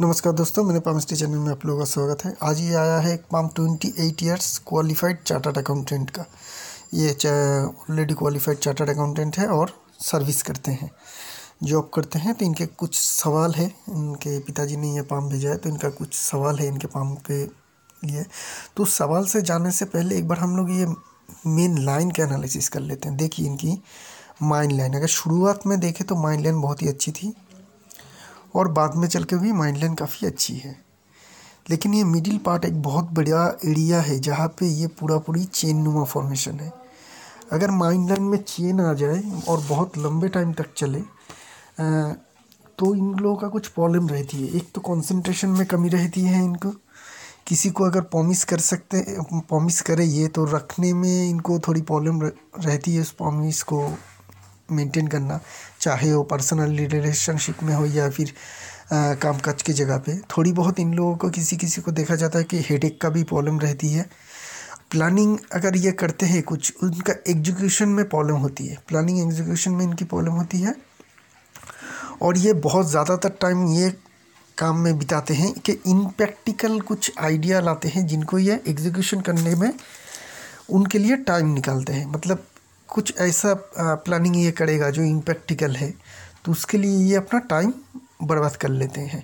नमस्कार दोस्तों, मेरे पामस्टी चैनल में आप लोगों का स्वागत है। आज ये आया है एक palm twenty eight years qualified chartered accountant का। ये ऑलरेडी क्वालिफाइड चार्टर्ड अकाउंटेंट है और सर्विस करते हैं जॉब करते हैं। तो इनके कुछ सवाल है, इनके पिताजी ने ये पाम भेजा है तो इनका कुछ सवाल है इनके पाम के लिए। तो सवाल से जाने से पहले एक बार हम लोग ये मेन लाइन के एनालिसिस कर लेते हैं। देखिए इनकी माइंड लाइन अगर शुरुआत में देखें तो माइंड लाइन बहुत ही अच्छी थी। और बाद में चल के भी माइंड लाइन काफ़ी अच्छी है। लेकिन ये मिडिल पार्ट एक बहुत बढ़िया एरिया है जहाँ पे ये पूरा पूरी चेन नुमा फॉर्मेशन है। अगर माइंड लाइन में चेन आ जाए और बहुत लंबे टाइम तक चले तो इन लोगों का कुछ प्रॉब्लम रहती है। एक तो कंसंट्रेशन में कमी रहती है इनको। किसी को अगर पॉमिस कर सकते पॉमिस करे ये तो रखने में इनको थोड़ी प्रॉब्लम रहती है उस पॉमिस को। मेंटेन करना, चाहे वो पर्सनल रिलेशनशिप में हो या फिर काम काज की जगह पे। थोड़ी बहुत इन लोगों को किसी किसी को देखा जाता है कि हेडेक का भी प्रॉब्लम रहती है। प्लानिंग अगर ये करते हैं कुछ, उनका एग्जीक्यूशन में प्रॉब्लम होती है। प्लानिंग एग्जीक्यूशन में इनकी प्रॉब्लम होती है। और ये बहुत ज़्यादातर टाइम ये काम में बिताते हैं कि इनप्रैक्टिकल कुछ आइडिया लाते हैं जिनको ये एग्जीक्यूशन करने में उनके लिए टाइम निकालते हैं। मतलब कुछ ऐसा प्लानिंग ये करेगा जो इम्प्रैक्टिकल है तो उसके लिए ये अपना टाइम बर्बाद कर लेते हैं।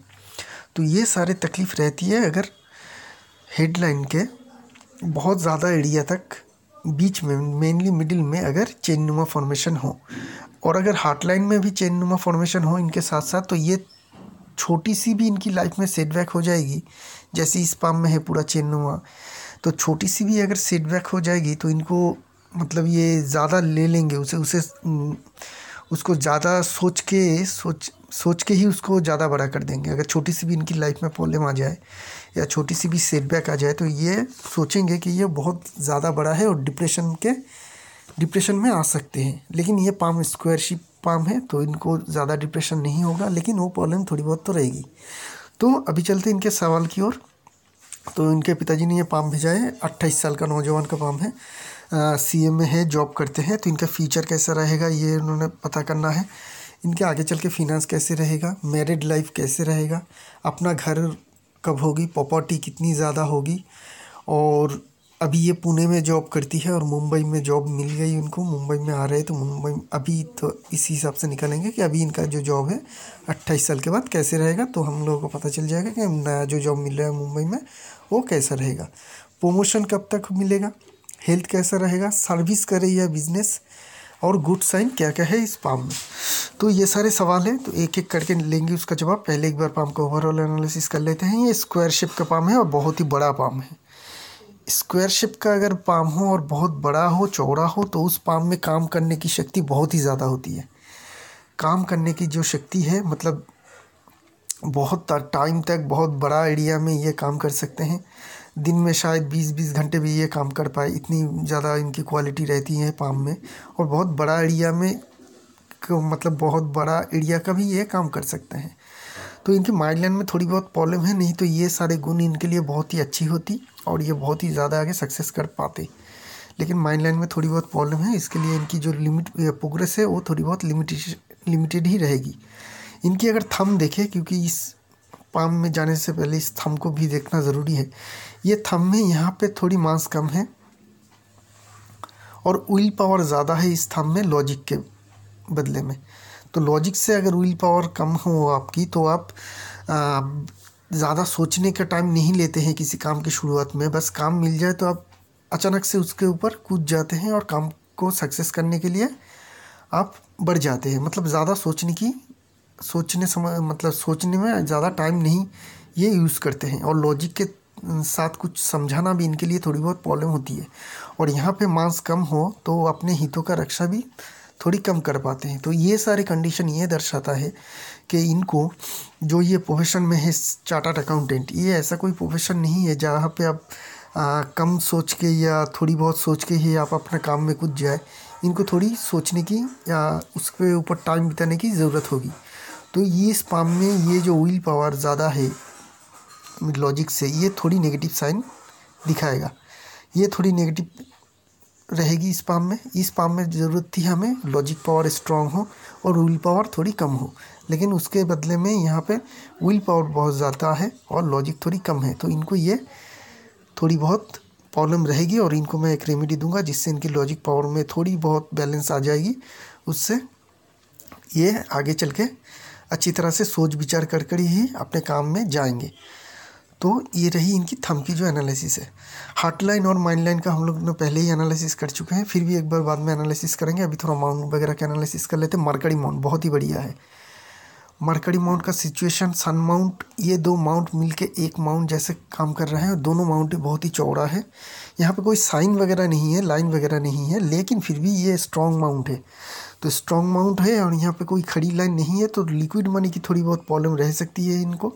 तो ये सारे तकलीफ़ रहती है अगर हेडलाइन के बहुत ज़्यादा एरिया तक, बीच में मेनली मिडिल में अगर चेन नुमा फॉर्मेशन हो, और अगर हार्ट लाइन में भी चेन नुमा फॉर्मेशन हो इनके साथ साथ तो ये छोटी सी भी इनकी लाइफ में सेटबैक हो जाएगी। जैसे इस पाम में है पूरा चेन नुमा तो छोटी सी भी अगर सेटबैक हो जाएगी तो इनको मतलब ये ज़्यादा ले लेंगे उसे उसे उसको ज़्यादा सोच के, सोच सोच के ही उसको ज़्यादा बड़ा कर देंगे। अगर छोटी सी भी इनकी लाइफ में प्रॉब्लम आ जाए या छोटी सी भी सेटबैक आ जाए तो ये सोचेंगे कि ये बहुत ज़्यादा बड़ा है और डिप्रेशन के डिप्रेशन में आ सकते हैं। लेकिन ये पाम स्क्वायरशिप पाम है तो इनको ज़्यादा डिप्रेशन नहीं होगा, लेकिन वो प्रॉब्लम थोड़ी बहुत तो रहेगी। तो अभी चलते इनके सवाल की ओर। तो इनके पिताजी ने ये पाम भेजा है। अट्ठाईस साल का नौजवान का पाम है। सी में है जॉब करते हैं तो इनका फ्यूचर कैसा रहेगा, ये उन्होंने पता करना है। इनके आगे चल के फिनांस कैसे रहेगा मैरिड लाइफ कैसे रहेगा, अपना घर कब होगी प्रॉपर्टी कितनी ज़्यादा होगी, और अभी ये पुणे में जॉब करती है और मुंबई में जॉब मिल गई उनको, मुंबई में आ रहे तो मुंबई अभी तो इस हिसाब से निकलेंगे कि अभी इनका जो जॉब है, अट्ठाईस साल के बाद कैसे रहेगा तो हम लोगों को पता चल जाएगा कि नया जो जॉब मिल रहा है मुंबई में, वो कैसा रहेगा। प्रमोशन कब तक मिलेगा? हेल्थ कैसा रहेगा, सर्विस करे या बिज़नेस, और गुड साइन क्या क्या है इस पाम में। तो ये सारे सवाल हैं तो एक एक करके लेंगे उसका जवाब। पहले एक बार पाम का ओवरऑल एनालिसिस कर लेते हैं। ये स्क्वायर शेप का पाम है और बहुत ही बड़ा पाम है। स्क्वायर शेप का अगर पाम हो और बहुत बड़ा हो, चौड़ा हो तो उस पाम में काम करने की शक्ति बहुत ही ज़्यादा होती है। काम करने की जो शक्ति है मतलब बहुत टाइम तक बहुत बड़ा एरिया में ये काम कर सकते हैं। दिन में शायद बीस बीस घंटे भी ये काम कर पाए। इतनी ज़्यादा इनकी क्वालिटी रहती है पाम में। और बहुत बड़ा एरिया में मतलब बहुत बड़ा एरिया का भी ये काम कर सकते हैं। तो इनकी माइंड लाइन में थोड़ी बहुत प्रॉब्लम है, नहीं तो ये सारे गुण इनके लिए बहुत ही अच्छी होती और ये बहुत ही ज़्यादा आगे सक्सेस कर पाते। लेकिन माइंड लाइन में थोड़ी बहुत प्रॉब्लम है, इसके लिए इनकी जो लिमिट प्रोग्रेस है, वो थोड़ी बहुत लिमिटेड लिमिटेड ही रहेगी। इनकी अगर थम देखें, क्योंकि इस पाम में जाने से पहले इस थम को भी देखना ज़रूरी है। ये थम में यहाँ पे थोड़ी मांस कम है और विल पावर ज़्यादा है इस थम में लॉजिक के बदले में। तो लॉजिक से अगर विल पावर कम हो आपकी तो आप ज़्यादा सोचने का टाइम नहीं लेते हैं किसी काम की शुरुआत में। बस काम मिल जाए तो आप अचानक से उसके ऊपर कूद जाते हैं और काम को सक्सेस करने के लिए आप बढ़ जाते हैं। मतलब ज़्यादा सोचने की सोचने समय मतलब सोचने में ज़्यादा टाइम नहीं ये यूज़ करते हैं। और लॉजिक के साथ कुछ समझाना भी इनके लिए थोड़ी बहुत प्रॉब्लम होती है। और यहाँ पे मांस कम हो तो अपने हितों का रक्षा भी थोड़ी कम कर पाते हैं। तो ये सारे कंडीशन ये दर्शाता है कि इनको जो ये प्रोफेशन में है चार्टर्ड अकाउंटेंट ये ऐसा कोई प्रोफेशन नहीं है जहाँ पे आप आ, कम सोच के या थोड़ी बहुत सोच के ही आप अपने काम में कुछ जाए। इनको थोड़ी सोचने की या उसके ऊपर टाइम बिताने की ज़रूरत होगी। तो ये इस पाम में ये जो विल पावर ज़्यादा है लॉजिक से, ये थोड़ी नेगेटिव साइन दिखाएगा। ये थोड़ी नेगेटिव रहेगी इस पाम में। इस पाम में ज़रूरत थी हमें लॉजिक पावर स्ट्रांग हो और विल पावर थोड़ी कम हो। लेकिन उसके बदले में यहाँ पे विल पावर बहुत ज़्यादा है और लॉजिक थोड़ी कम है। तो इनको ये थोड़ी बहुत प्रॉब्लम रहेगी और इनको मैं एक रेमेडी दूँगा जिससे इनकी लॉजिक पावर में थोड़ी बहुत बैलेंस आ जाएगी। उससे ये आगे चल के अच्छी तरह से सोच विचार कर कर ही अपने काम में जाएँगे। तो ये रही इनकी थम की जो एनालिसिस है। हार्ट लाइन और माइंड लाइन का हम लोग ने पहले ही एनालिसिस कर चुके हैं, फिर भी एक बार बाद में एनालिसिस करेंगे। अभी थोड़ा माउंट वगैरह का एनालिसिस कर लेते हैं। मरकड़ी माउंट बहुत ही बढ़िया है। मरकड़ी माउंट का सिचुएशन सन माउंट ये दो माउंट मिलके एक माउंट जैसे काम कर रहे हैं और दोनों माउंट बहुत ही चौड़ा है। यहाँ पे कोई साइन वगैरह नहीं है लाइन वगैरह नहीं है, लेकिन फिर भी ये स्ट्रॉन्ग माउंट है। तो स्ट्रॉन्ग माउंट है और यहाँ पे कोई खड़ी लाइन नहीं है तो लिक्विड मनी की थोड़ी बहुत प्रॉब्लम रह सकती है इनको।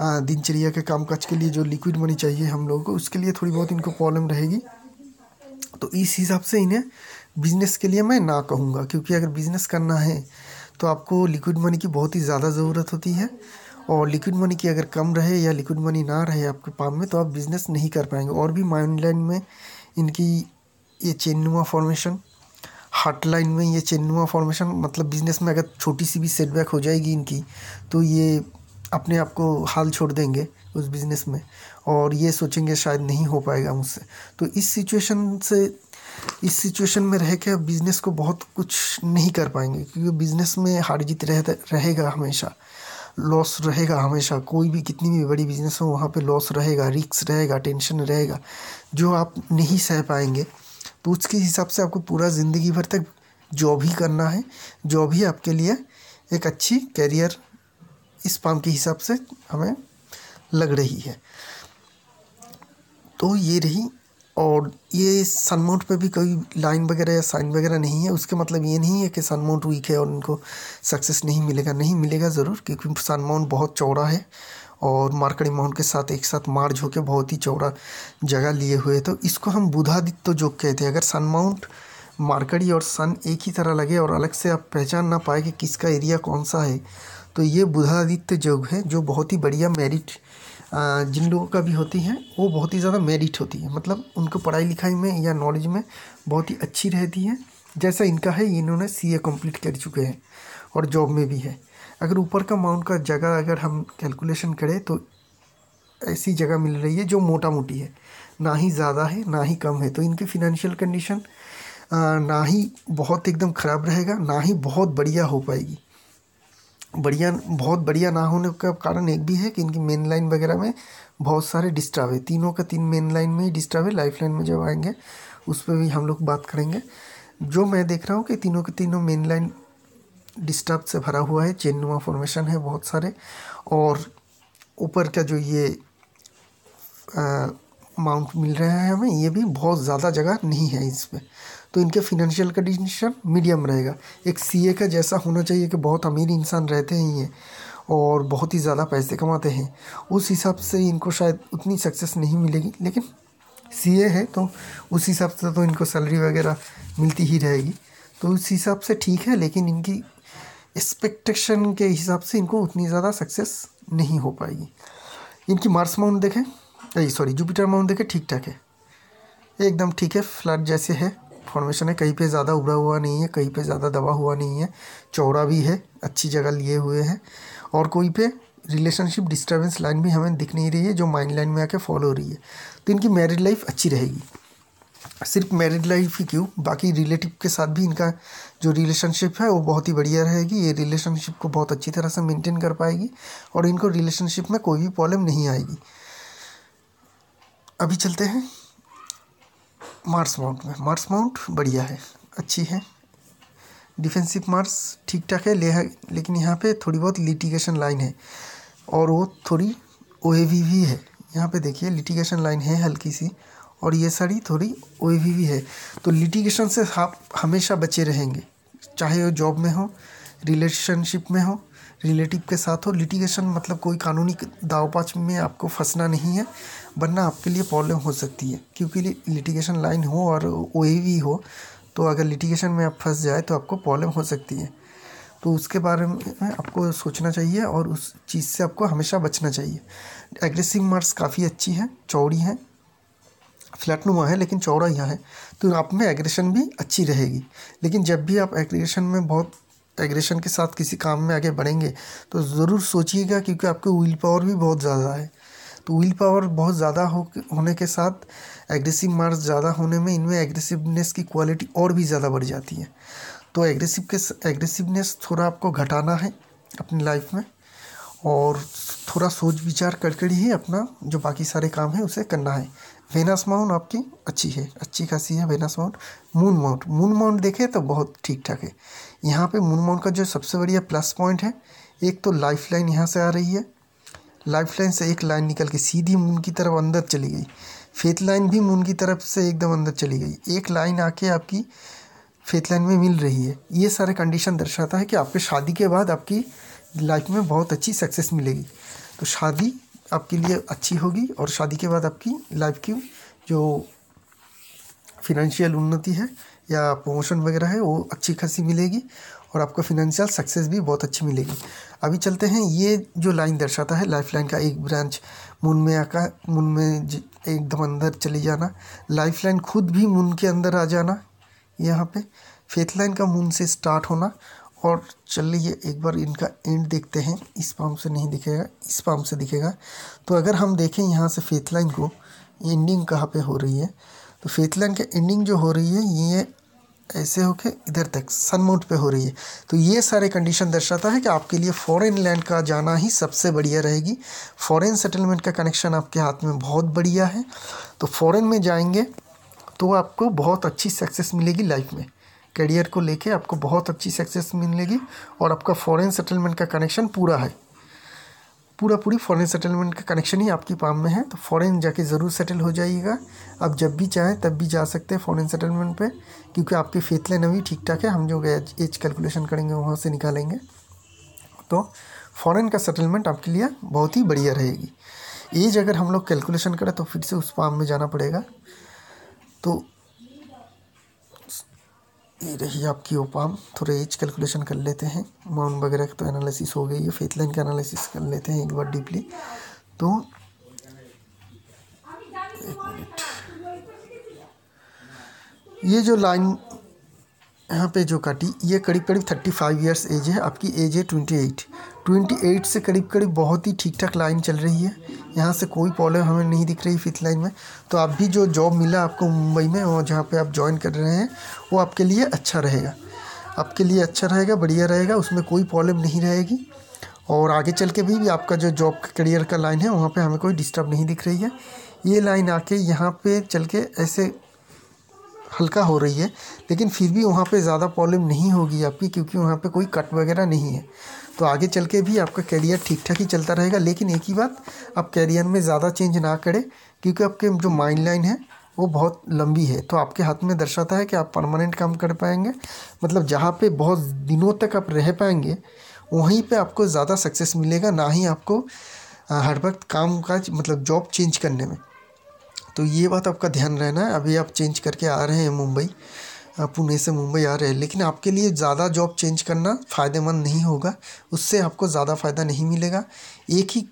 दिनचर्या के काम काज के लिए जो लिक्विड मनी चाहिए हम लोगों को, उसके लिए थोड़ी बहुत इनको प्रॉब्लम रहेगी। तो इस हिसाब से इन्हें बिज़नेस के लिए मैं ना कहूँगा, क्योंकि अगर बिज़नेस करना है तो आपको लिक्विड मनी की बहुत ही ज़्यादा ज़रूरत होती है। और लिक्विड मनी की अगर कम रहे या लिक्विड मनी ना रहे आपके पाम में तो आप बिज़नेस नहीं कर पाएँगे। और भी माइंड लाइन में इनकी ये चेनुआ फॉर्मेशन हार्ट लाइन में ये चेनुआ फॉर्मेशन मतलब बिज़नेस में अगर छोटी सी भी सेटबैक हो जाएगी इनकी तो ये अपने आप को हाल छोड़ देंगे उस बिज़नेस में। और ये सोचेंगे शायद नहीं हो पाएगा मुझसे। तो इस सिचुएशन से, इस सिचुएशन में रह के बिज़नेस को बहुत कुछ नहीं कर पाएँगे, क्योंकि बिज़नेस में हार जीत रह, रहेगा हमेशा। लॉस रहेगा हमेशा। कोई भी कितनी भी बड़ी बिज़नेस हो, वहाँ पे लॉस रहेगा रिक्स रहेगा टेंशन रहेगा, जो आप नहीं सह पाएँगे। तो उसके हिसाब से आपको पूरा ज़िंदगी भर तक जॉब ही करना है जॉब ही आपके लिए एक अच्छी कैरियर इस पाम के हिसाब से हमें लग रही है। तो ये रही और ये सनमाउंट पे भी कोई लाइन वगैरह या साइन वगैरह नहीं है। उसके मतलब ये नहीं है कि सनमाउंट वीक है और उनको सक्सेस नहीं मिलेगा। नहीं मिलेगा ज़रूर, क्योंकि सनमाउंट बहुत चौड़ा है। और मार्कड़ी माउंट के साथ एक साथ मार्ज होकर बहुत ही चौड़ा जगह लिए हुए तो इसको हम बुधादित्य जोग कहते हैं। अगर सन माउंट मार्कड़ी और सन एक ही तरह लगे और अलग से आप पहचान ना पाए कि किसका एरिया कौन सा है तो ये बुधादित्य योग है, जो बहुत ही बढ़िया मेरिट जिन लोगों का भी होती है, वो बहुत ही ज़्यादा मेरिट होती है। मतलब उनको पढ़ाई लिखाई में या नॉलेज में बहुत ही अच्छी रहती है, जैसा इनका है, इन्होंने सी ए कंप्लीट कर चुके हैं और जॉब में भी है। अगर ऊपर का माउंट का जगह अगर हम कैलकुलेशन करें तो ऐसी जगह मिल रही है जो मोटा मोटी है। ना ही ज़्यादा है, ना ही कम है। तो इनकी फिनेंशियल कंडीशन ना ही बहुत एकदम ख़राब रहेगा, ना ही बहुत बढ़िया हो पाएगी। बढ़िया, बहुत बढ़िया ना होने का कारण एक भी है कि इनकी मेन लाइन वगैरह में बहुत सारे डिस्टर्ब है। तीनों का तीन मेन लाइन में ही डिस्टर्ब है। लाइफ लाइन में जब आएँगे, उस पर भी हम लोग बात करेंगे। जो मैं देख रहा हूँ कि तीनों के तीनों मेन लाइन डिस्टर्ब से भरा हुआ है चेनुआ फॉर्मेशन है बहुत सारे। और ऊपर का जो ये माउंट मिल रहा है हमें, ये भी बहुत ज़्यादा जगह नहीं है इस पर तो इनके फिनेंशियल कंडीशन मीडियम रहेगा। एक सीए का जैसा होना चाहिए कि बहुत अमीर इंसान रहते हैं ये, और बहुत ही ज़्यादा पैसे कमाते हैं। उस हिसाब से इनको शायद उतनी सक्सेस नहीं मिलेगी, लेकिन सीए है तो उस हिसाब से तो इनको सैलरी वगैरह मिलती ही रहेगी। तो उस हिसाब से ठीक है, लेकिन इनकी एक्सपेक्टेशन के हिसाब से इनको उतनी ज़्यादा सक्सेस नहीं हो पाएगी। इनकी मार्स माउंट देखें। सॉरी जुपिटर माउंट देखें ठीक ठाक है। एकदम ठीक है फ्लैट जैसे है। फॉर्मेशन है, कहीं पे ज़्यादा उभरा हुआ नहीं है, कहीं पे ज़्यादा दबा हुआ नहीं है। चौड़ा भी है, अच्छी जगह लिए हुए हैं। और कोई पे रिलेशनशिप डिस्टर्बेंस लाइन भी हमें दिख नहीं रही है, जो माइंड लाइन में आके फॉलो हो रही है। तो इनकी मैरिड लाइफ अच्छी रहेगी। सिर्फ़ मैरिड लाइफ ही क्यों? बाकी रिलेटिव के साथ भी इनका जो रिलेशनशिप है, वो बहुत ही बढ़िया रहेगी। ये रिलेशनशिप को बहुत अच्छी तरह से मेंटेन कर पाएगी और इनको रिलेशनशिप में कोई भी प्रॉब्लम नहीं आएगी। अभी चलते हैं मार्स माउंट में। मार्स माउंट बढ़िया है, अच्छी है। डिफेंसिव मार्स ठीक ठाक है ले लेकिन यहाँ पे थोड़ी बहुत लिटिगेशन लाइन है और वो थोड़ी ओ भी है। यहाँ पे देखिए लिटिगेशन लाइन है हल्की सी। और ये साड़ी थोड़ी ओ भी है। तो लिटिगेशन से आप हमेशा बचे रहेंगे। चाहे वो जॉब में हो रिलेशनशिप में हो रिलेटिव के साथ हो लिटिगेशन मतलब कोई कानूनी दावपाच में आपको फंसना नहीं है, वरना आपके लिए प्रॉब्लम हो सकती है। क्योंकि लिटिगेशन लाइन हो और ओ हो तो अगर लिटिगेशन में आप फंस जाए तो आपको प्रॉब्लम हो सकती है। तो उसके बारे में आपको सोचना चाहिए और उस चीज़ से आपको हमेशा बचना चाहिए। एग्रेसिव मार्क्स काफ़ी अच्छी है, चौड़ी है फ्लैटनुमा है, लेकिन चौड़ा यहाँ है तो आप में एग्रेशन भी अच्छी रहेगी। लेकिन जब भी आप एग्रेशन में बहुत एग्रेशन के साथ किसी काम में आगे बढ़ेंगे तो ज़रूर सोचिएगा, क्योंकि आपके विल पावर भी बहुत ज़्यादा है। तो विल पावर बहुत ज़्यादा हो, होने के साथ एग्रेसिव मार्क्स ज़्यादा होने में इनमें एग्रेसिवनेस की क्वालिटी और भी ज़्यादा बढ़ जाती है। तो एग्रेसिव के एग्रेसिवनेस थोड़ा आपको घटाना है अपनी लाइफ में, और थोड़ा सोच विचार कर कर ही अपना जो बाकी सारे काम है, उसे करना है। वेनस माउंट आपकी अच्छी है, अच्छी खासी है Venus mount moon mount moon mount देखें तो बहुत ठीक ठाक है। यहाँ पे मून माउंट का जो सबसे बढ़िया प्लस पॉइंट है, एक तो लाइफ लाइन यहाँ से आ रही है। लाइफ लाइन से एक लाइन निकल के सीधी मून की तरफ़ अंदर चली गई। फेथ लाइन भी मून की तरफ़ से एकदम अंदर चली गई। एक लाइन आके आपकी फेथ लाइन में मिल रही है। ये सारे कंडीशन दर्शाता है कि आपके शादी के बाद आपकी लाइफ में बहुत अच्छी सक्सेस मिलेगी। तो शादी आपके लिए अच्छी होगी और शादी के बाद आपकी लाइफ की जो फिनेंशियल उन्नति है या प्रमोशन वगैरह है, वो अच्छी खासी मिलेगी और आपको फिनेंशियल सक्सेस भी बहुत अच्छी मिलेगी। अभी चलते हैं, ये जो लाइन दर्शाता है लाइफ लाइन का एक ब्रांच मून में आकर मून में एकदम अंदर चली जाना। लाइफ लाइन खुद भी मून के अंदर आ जाना यहाँ पे। फेथ लाइन का मून से स्टार्ट होना और चलिए एक बार इनका एंड देखते हैं। इस पाम से नहीं दिखेगा, इस पाम से दिखेगा। तो अगर हम देखें यहाँ से फेथ लाइन को एंडिंग कहाँ पे हो रही है? तो फेथ लाइन की एंडिंग जो हो रही है, ये ऐसे होके इधर तक सन माउंट पे हो रही है। तो ये सारे कंडीशन दर्शाता है कि आपके लिए फॉरेन लैंड का जाना ही सबसे बढ़िया रहेगी। फॉरेन सेटलमेंट का कनेक्शन आपके हाथ में बहुत बढ़िया है। तो फॉरेन में जाएँगे तो आपको बहुत अच्छी सक्सेस मिलेगी लाइफ में। करियर को लेके आपको बहुत अच्छी सक्सेस मिलेगी और आपका फॉरेन सेटलमेंट का कनेक्शन पूरा है। पूरा पूरी फॉरेन सेटलमेंट का कनेक्शन ही आपकी पाम में है तो फॉरेन जाके ज़रूर सेटल हो जाइएगा। आप जब भी चाहें, तब भी जा सकते हैं फॉरेन सेटलमेंट पे, क्योंकि आपकी लाइन अभी ठीक ठाक है। हम जो एज कैलकुलेशन करेंगे, वहाँ से निकालेंगे। तो फॉरेन का सेटलमेंट आपके लिए बहुत ही बढ़िया रहेगी। एज अगर हम लोग कैलकुलेशन करें तो फिर से उस पाम में जाना पड़ेगा। तो ये रही आपकी ओपाम थोड़ा एज कैलकुलेशन कर लेते हैं। माउंट वगैरह का तो एनालिसिस हो गई है फेथ लाइन का एनालिसिस कर लेते हैं एक बार डीपली तो एक मिनट ये जो लाइन यहाँ पे जो काटी ये करीब करीब थर्टी फाइव ईयर्स एज है। आपकी एज है ट्वेंटी एट ट्वेंटी एट से करीब करीब बहुत ही ठीक ठाक लाइन चल रही है। यहाँ से कोई प्रॉब्लम हमें नहीं दिख रही फिफ्थ लाइन में। तो आप भी जो जॉब मिला आपको मुंबई में और जहाँ पे आप ज्वाइन कर रहे हैं वो आपके लिए अच्छा रहेगा। आपके लिए अच्छा रहेगा बढ़िया रहेगा उसमें कोई प्रॉब्लम नहीं रहेगी। और आगे चल के भी, भी आपका जो जॉब करियर का लाइन है वहाँ पर हमें कोई डिस्टर्ब नहीं दिख रही है। ये लाइन आके यहाँ पर चल के ऐसे हल्का हो रही है, लेकिन फिर भी वहाँ पे ज़्यादा प्रॉब्लम नहीं होगी आपकी, क्योंकि वहाँ पे कोई कट वगैरह नहीं है। तो आगे चल के भी आपका करियर ठीक ठाक ही चलता रहेगा, लेकिन एक ही बात, आप कैरियर में ज़्यादा चेंज ना करें, क्योंकि आपके जो माइंड लाइन है, वो बहुत लंबी है। तो आपके हाथ में दर्शाता है कि आप परमानेंट काम कर पाएँगे। मतलब जहाँ पे बहुत दिनों तक आप रह पाएँगे, वहीं पे आपको ज़्यादा सक्सेस मिलेगा, ना ही आपको हर वक्त काम काज मतलब जॉब चेंज करने में। तो ये बात आपका ध्यान रहना है। अभी आप चेंज करके आ रहे हैं मुंबई। पुणे से मुंबई आ रहे हैं। लेकिन आपके लिए ज़्यादा जॉब चेंज करना फ़ायदेमंद नहीं होगा। उससे आपको ज़्यादा फ़ायदा नहीं मिलेगा। एक ही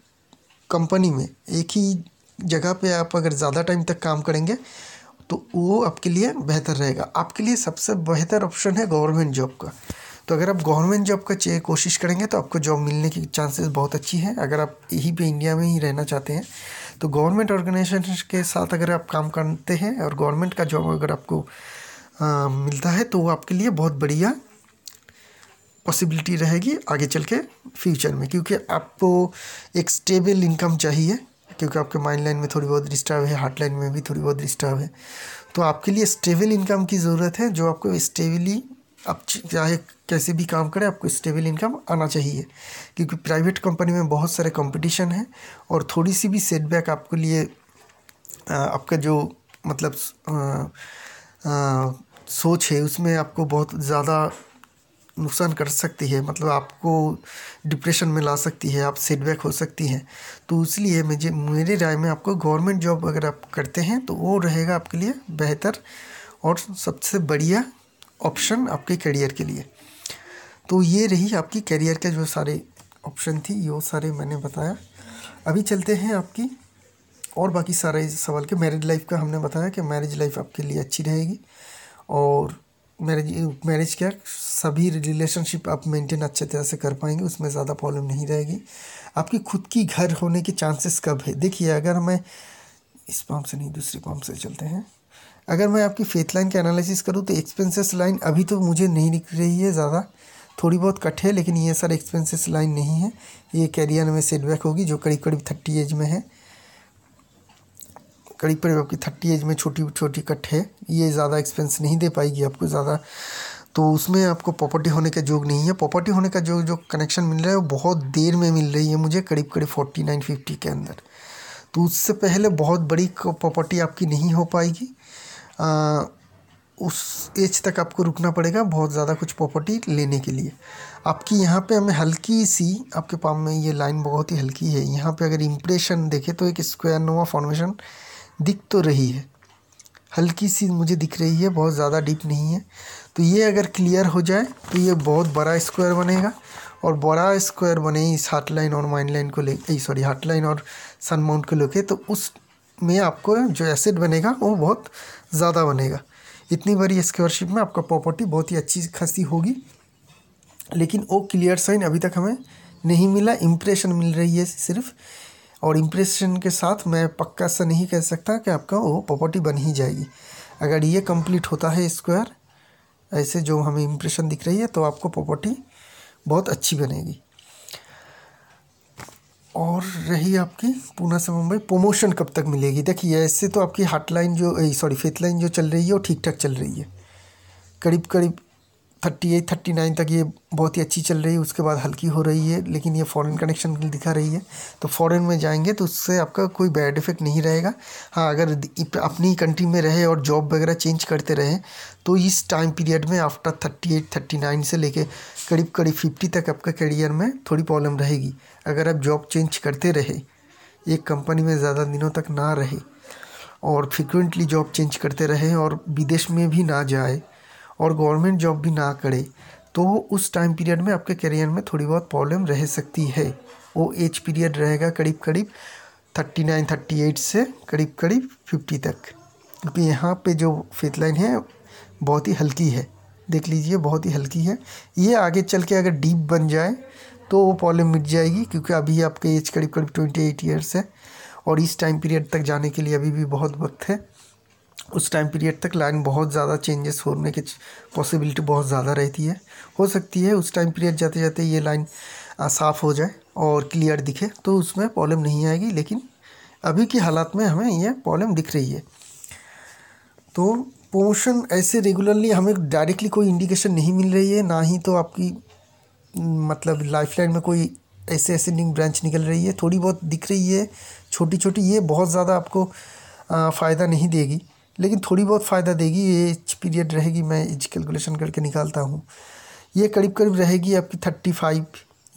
कंपनी में, एक ही जगह पे आप अगर ज़्यादा टाइम तक काम करेंगे तो वो आपके लिए बेहतर रहेगा। आपके लिए सबसे बेहतर ऑप्शन है गवर्नमेंट जॉब का। तो अगर आप गवर्नमेंट जॉब का कोशिश करेंगे तो आपको जॉब मिलने की चांसेस बहुत अच्छी है। अगर आप यहीं पे इंडिया में ही रहना चाहते हैं तो गवर्नमेंट ऑर्गेनाइजेशन के साथ अगर आप काम करते हैं और गवर्नमेंट का जॉब अगर आपको आ, मिलता है तो वो आपके लिए बहुत बढ़िया पॉसिबिलिटी रहेगी आगे चल के फ्यूचर में। क्योंकि आपको एक स्टेबल इनकम चाहिए क्योंकि आपके माइंड लाइन में थोड़ी बहुत डिस्टर्ब है हार्ट लाइन में भी थोड़ी बहुत डिस्टर्ब है। तो आपके लिए स्टेबल इनकम की ज़रूरत है जो आपको स्टेबली आप चाहे कैसे भी काम करें आपको स्टेबल इनकम आना चाहिए। क्योंकि प्राइवेट कंपनी में बहुत सारे कंपटीशन है और थोड़ी सी भी सेटबैक आपके लिए आपका जो मतलब आ, आ, सोच है उसमें आपको बहुत ज़्यादा नुकसान कर सकती है। मतलब आपको डिप्रेशन में ला सकती है आप सेटबैक हो सकती हैं। तो इसलिए मुझे मेरे राय में आपको गवर्नमेंट जॉब अगर आप करते हैं तो वो रहेगा आपके लिए बेहतर और सबसे बढ़िया ऑप्शन आपके करियर के लिए। तो ये रही आपकी करियर के जो सारे ऑप्शन थी, ये सारे मैंने बताया। अभी चलते हैं आपकी और बाकी सारे सवाल के। मैरिज लाइफ का हमने बताया कि मैरिज लाइफ आपके लिए अच्छी रहेगी और मैरिज मैरिज क्या, सभी रिलेशनशिप आप मेंटेन अच्छे तरह से कर पाएँगे, उसमें ज़्यादा प्रॉब्लम नहीं रहेगी। आपकी खुद की घर होने के चांसेस कब है? देखिए, अगर मैं इस पम्प से नहीं, दूसरी पम्प से चलते हैं। अगर मैं आपकी फेथ लाइन का एनालिसिस करूँ तो एक्सपेंसेस लाइन अभी तो मुझे नहीं दिख रही है ज़्यादा। थोड़ी बहुत कट है, लेकिन ये सर एक्सपेंसेस लाइन नहीं है। ये कैरियर में सेटबैक होगी, जो करीब करीब थर्टी एज में है। करीब करीब आपकी थर्टी एज में छोटी छोटी कट है। ये ज़्यादा एक्सपेंस नहीं दे पाएगी आपको ज़्यादा। तो उसमें आपको प्रॉपर्टी होने का जोग नहीं है। प्रॉपर्टी होने का जो जो कनेक्शन मिल रहा है, वो बहुत देर में मिल रही है मुझे, करीब करीब फोर्टी नाइन फिफ्टी के अंदर। तो उससे पहले बहुत बड़ी प्रॉपर्टी आपकी नहीं हो पाएगी। उस एज तक आपको रुकना पड़ेगा बहुत ज़्यादा कुछ प्रॉपर्टी लेने के लिए। आपकी यहाँ पे हमें हल्की सी, आपके पाम में ये लाइन बहुत ही हल्की है, यहाँ पे अगर इम्प्रेशन देखें तो एक स्क्वायर नोवा फॉर्मेशन दिख तो रही है। हल्की सी मुझे दिख रही है, बहुत ज़्यादा डीप नहीं है। तो ये अगर क्लियर हो जाए तो ये बहुत बड़ा स्क्वायर बनेगा और बड़ा स्क्वायर बने इस हार्ट लाइन और माइन लाइन को ले सॉरी हार्ट लाइन और सन माउंट को लेके तो उस में आपको जो एसिड बनेगा, वो बहुत ज़्यादा बनेगा। इतनी बड़ी स्क्वायरशिप में आपका प्रॉपर्टी बहुत ही अच्छी खासी होगी। लेकिन वो क्लियर साइन अभी तक हमें नहीं मिला। इम्प्रेशन मिल रही है सिर्फ़। और इम्प्रेशन के साथ मैं पक्का सा नहीं कह सकता कि आपका वो प्रॉपर्टी बन ही जाएगी। अगर ये कंप्लीट होता है स्क्वायर ऐसे जो हमें इम्प्रेशन दिख रही है तो आपको प्रॉपर्टी बहुत अच्छी बनेगी। और रही आपकी पूना से मुंबई। प्रमोशन कब तक मिलेगी? देखिए, ऐसे तो आपकी हाट लाइन जो सॉरी फेथ लाइन जो चल रही है, वो ठीक ठाक चल रही है। करीब करीब थर्टी एट थर्टी नाइन तक ये बहुत ही अच्छी चल रही है, उसके बाद हल्की हो रही है, लेकिन ये फॉरेन कनेक्शन दिखा रही है। तो फॉरेन में जाएँगे तो उससे आपका कोई बैड इफ़ेक्ट नहीं रहेगा। हाँ अगर अपनी कंट्री में रहे और जॉब वगैरह चेंज करते रहे तो इस टाइम पीरियड में after thirty eight thirty nine से लेके करीब करीब फिफ्टी तक आपका करियर में थोड़ी प्रॉब्लम रहेगी। अगर आप जॉब चेंज करते रहे, एक कंपनी में ज़्यादा दिनों तक ना रहे, और फ्रिक्वेंटली जॉब चेंज करते रहे और विदेश में भी ना जाए और गवर्नमेंट जॉब भी ना करे तो उस टाइम पीरियड में आपके करियर में थोड़ी बहुत प्रॉब्लम रह सकती है। वो एज पीरियड रहेगा करीब करीब थर्टी नाइन थर्टी एट से करीब करीब फिफ्टी तक। क्योंकि यहाँ पे जो फेथ लाइन है, बहुत ही हल्की है। देख लीजिए, बहुत ही हल्की है। ये आगे चल के अगर डीप बन जाए तो वो प्रॉब्लम मिट जाएगी, क्योंकि अभी आपके एज करीब करीब ट्वेंटी एट ईयर्स है। और इस टाइम पीरियड तक जाने के लिए अभी भी बहुत वक्त है। उस टाइम पीरियड तक लाइन बहुत ज़्यादा चेंजेस होने की पॉसिबिलिटी बहुत ज़्यादा रहती है। हो सकती है उस टाइम पीरियड जाते जाते ये लाइन साफ़ हो जाए और क्लियर दिखे तो उसमें प्रॉब्लम नहीं आएगी, लेकिन अभी की हालात में हमें ये प्रॉब्लम दिख रही है। तो पोर्शन ऐसे रेगुलरली हमें डायरेक्टली कोई इंडिकेशन नहीं मिल रही है, ना ही तो आपकी मतलब लाइफ लाइन में कोई ऐसे एसेंडिंग ब्रांच निकल रही है। थोड़ी बहुत दिख रही है छोटी छोटी ये बहुत ज़्यादा आपको फ़ायदा नहीं देगी। लेकिन थोड़ी बहुत फ़ायदा देगी, ये एज पीरियड रहेगी, मैं एज कैलकुलेशन करके निकालता हूँ। ये करीब करीब रहेगी आपकी थर्टी फाइव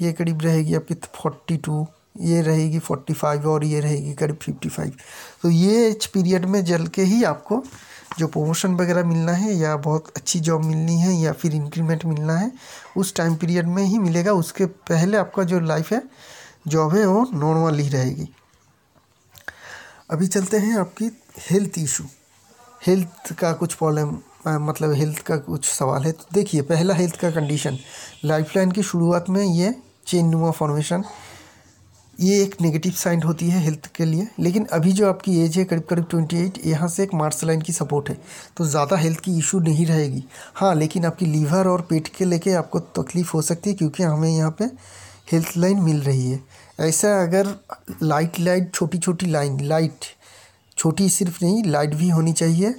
ये करीब रहेगी आपकी फोर्टी टू ये रहेगी फोर्टी फाइव और ये रहेगी करीब फिफ्टी फाइव तो ये एज पीरियड में जल के ही आपको जो प्रमोशन वगैरह मिलना है या बहुत अच्छी जॉब मिलनी है या फिर इंक्रीमेंट मिलना है, उस टाइम पीरियड में ही मिलेगा। उसके पहले आपका जो लाइफ है जॉब है, वो नॉर्मल ही रहेगी। अभी चलते हैं आपकी हेल्थ इशू हेल्थ का कुछ प्रॉब्लम मतलब हेल्थ का कुछ सवाल है। तो देखिए, पहला हेल्थ का कंडीशन लाइफ लाइन की शुरुआत में ये चेन नुमा फॉर्मेशन ये एक नेगेटिव साइन होती है हेल्थ के लिए। लेकिन अभी जो आपकी एज है, करीब करीब ट्वेंटी एट यहाँ से एक मार्स लाइन की सपोर्ट है। तो ज़्यादा हेल्थ की इशू नहीं रहेगी। हाँ लेकिन आपकी लीवर और पेट के लेके आपको तकलीफ़ हो सकती है, क्योंकि हमें यहाँ पे हेल्थ लाइन मिल रही है। ऐसा अगर लाइट लाइट छोटी छोटी लाइन लाइट छोटी सिर्फ़ नहीं लाइट भी होनी चाहिए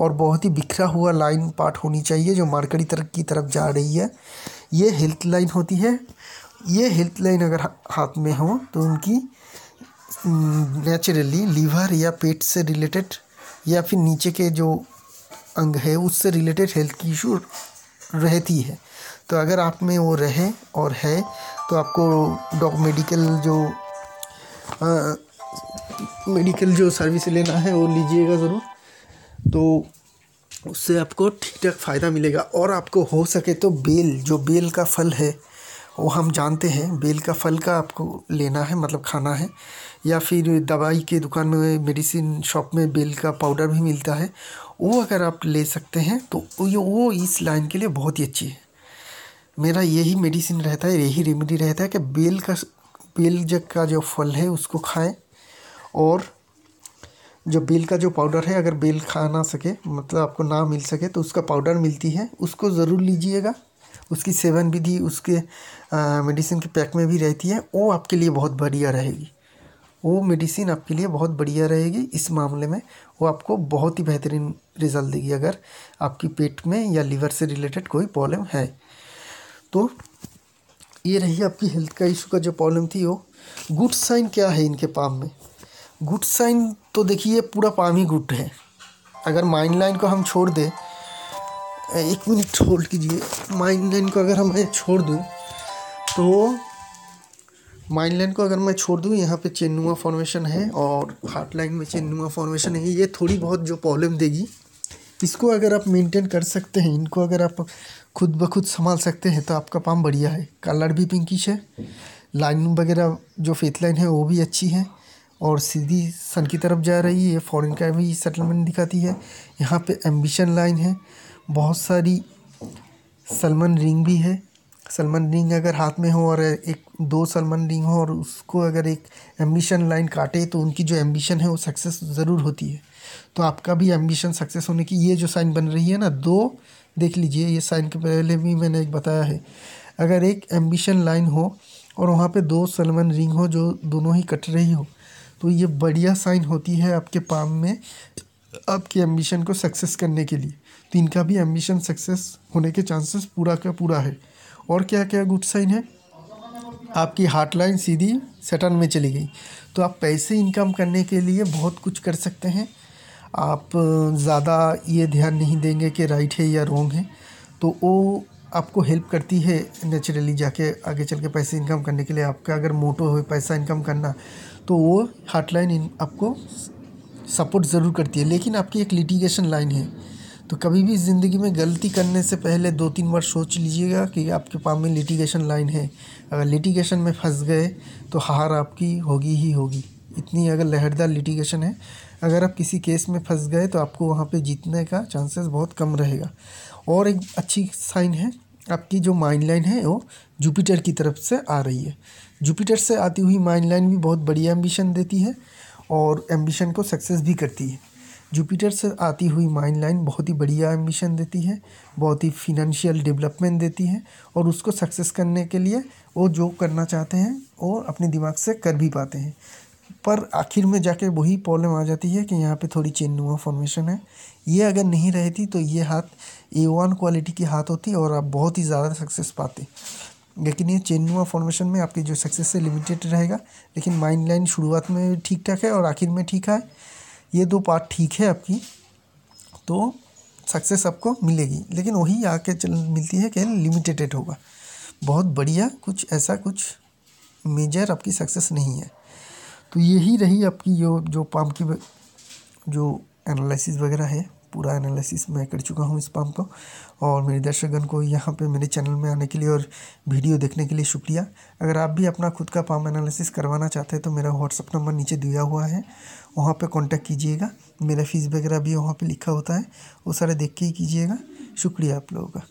और बहुत ही बिखरा हुआ लाइन पार्ट होनी चाहिए जो मार्केटी तरफ़ की तरफ़ जा रही है। ये हेल्थ लाइन होती है। ये हेल्थ लाइन अगर हाथ में हो तो उनकी नेचुरली लीवर या पेट से रिलेटेड या फिर नीचे के जो अंग है उससे रिलेटेड हेल्थ की इशू रहती है। तो अगर आप में वो रहे और है तो आपको डॉक मेडिकल जो आ, मेडिकल जो सर्विस लेना है वो लीजिएगा ज़रूर। तो उससे आपको ठीक ठाक फ़ायदा मिलेगा। और आपको हो सके तो बेल, जो बेल का फल है, वो हम जानते हैं। बेल का फल का आपको लेना है मतलब खाना है। या फिर दवाई के दुकान में, मेडिसिन शॉप में बेल का पाउडर भी मिलता है। वो अगर आप ले सकते हैं तो वो इस लाइन के लिए बहुत ही अच्छी है। मेरा यही मेडिसिन रहता है, यही रेमेडी रहता है कि बेल का, बेल जग का जो फल है, उसको खाएँ। और जो बेल का जो पाउडर है, अगर बेल खा ना सके मतलब आपको ना मिल सके तो उसका पाउडर मिलती है। उसको ज़रूर लीजिएगा। उसकी सेवन विधि उसके मेडिसिन के पैक में भी रहती है। वो आपके लिए बहुत बढ़िया रहेगी। वो मेडिसिन आपके लिए बहुत बढ़िया रहेगी। इस मामले में वो आपको बहुत ही बेहतरीन रिज़ल्ट देगी, अगर आपकी पेट में या लीवर से रिलेटेड कोई प्रॉब्लम है। तो ये रही आपकी हेल्थ का इशू का जो प्रॉब्लम थी, वो गुड साइन क्या है इनके पाम में? गुड साइन तो देखिए, पूरा पाम ही गुड है। अगर माइंड लाइन को हम छोड़ दें, एक मिनट होल्ड कीजिए। माइंड लाइन को अगर हम छोड़ दूँ तो माइंड लाइन को अगर मैं छोड़ दूँ, यहाँ पे चेन्नुआ फॉर्मेशन है और हार्ट लाइन में चेन्नुआ फॉर्मेशन है। ये थोड़ी बहुत जो प्रॉब्लम देगी, इसको अगर आप मेंटेन कर सकते हैं, इनको अगर आप खुद ब खुद संभाल सकते हैं तो आपका पाम बढ़िया है। कलर भी पिंकिश है। लाइन वगैरह जो फेथ लाइन है, वो भी अच्छी है। और सीधी सन की तरफ़ जा रही है फॉरेन का भी सेटलमेंट दिखाती है। यहाँ पे एम्बिशन लाइन है। बहुत सारी सलमान रिंग भी है। सलमान रिंग अगर हाथ में हो और एक, दो सलमान रिंग हो और उसको अगर एक एम्बिशन लाइन काटे तो उनकी जो एम्बिशन है, वो सक्सेस ज़रूर होती है। तो आपका भी एम्बिशन सक्सेस होने की, ये जो साइन बन रही है ना, दो, देख लीजिए, ये साइन के पहले भी मैंने एक बताया है। अगर एक एम्बिशन लाइन हो और वहाँ पे दो सलमान रिंग हो, जो दोनों ही कट रही हो तो ये बढ़िया साइन होती है आपके पाम में आपके एम्बिशन को सक्सेस करने के लिए। तो इनका भी एम्बिशन सक्सेस होने के चांसेस पूरा का पूरा है। और क्या क्या गुड साइन है? आपकी हार्ट लाइन सीधी सेटन में चली गई। तो आप पैसे इनकम करने के लिए बहुत कुछ कर सकते हैं। आप ज़्यादा ये ध्यान नहीं देंगे कि राइट है या रॉन्ग है। तो वो आपको हेल्प करती है नेचुरली जाके आगे चल के पैसे इनकम करने के लिए। आपका अगर मोटो हो, पैसा इनकम करना तो वो हार्ट लाइन आपको सपोर्ट ज़रूर करती है, लेकिन आपकी एक लिटिगेशन लाइन है। तो कभी भी ज़िंदगी में गलती करने से पहले दो तीन बार सोच लीजिएगा कि आपके पास में लिटिगेशन लाइन है। अगर लिटिगेशन में फंस गए तो हार आपकी होगी ही होगी। इतनी अगर लहरदार लिटिगेशन है, अगर आप किसी केस में फंस गए तो आपको वहाँ पे जीतने का चांसेस बहुत कम रहेगा। और एक अच्छी साइन है, आपकी जो माइंड लाइन है, वो जुपिटर की तरफ़ से आ रही है। जुपिटर से आती हुई माइंड लाइन भी बहुत बढ़िया एम्बिशन देती है और एम्बिशन को सक्सेस भी करती है। जुपिटर से आती हुई माइंड लाइन बहुत ही बढ़िया एम्बिशन देती है, बहुत ही फिनंशियल डेवलपमेंट देती है और उसको सक्सेस करने के लिए वो जो करना चाहते हैं वो अपने दिमाग से कर भी पाते हैं। पर आखिर में जाके वही प्रॉब्लम आ जाती है कि यहाँ पे थोड़ी चेन नुआ फॉर्मेशन है। ये अगर नहीं रहती तो ये हाथ ए वन क्वालिटी की हाथ होती और आप बहुत ही ज़्यादा सक्सेस पाते। लेकिन ये चेन नुआ फॉर्मेशन में आपकी जो सक्सेस से लिमिटेड रहेगा। लेकिन माइंड लाइन शुरुआत में ठीक ठाक है और आखिर में ठीक है। ये दो पार्ट ठीक है आपकी तो सक्सेस आपको मिलेगी। लेकिन वही आके चल मिलती है कि लिमिटेड होगा। बहुत बढ़िया, कुछ ऐसा कुछ मेजर आपकी सक्सेस नहीं है। तो यही रही आपकी जो जो पाम की जो एनालिसिस वगैरह है। पूरा एनालिसिस मैं कर चुका हूँ इस पाम को। और मेरे दर्शकगण को यहाँ पे मेरे चैनल में आने के लिए और वीडियो देखने के लिए शुक्रिया। अगर आप भी अपना खुद का पाम एनालिसिस करवाना चाहते हैं तो मेरा व्हाट्सअप नंबर नीचे दिया हुआ है। वहाँ पर कॉन्टैक्ट कीजिएगा। मेरा फ़ीस वगैरह भी वहाँ पर लिखा होता है। वो सारे देख के ही कीजिएगा। शुक्रिया आप लोगों का।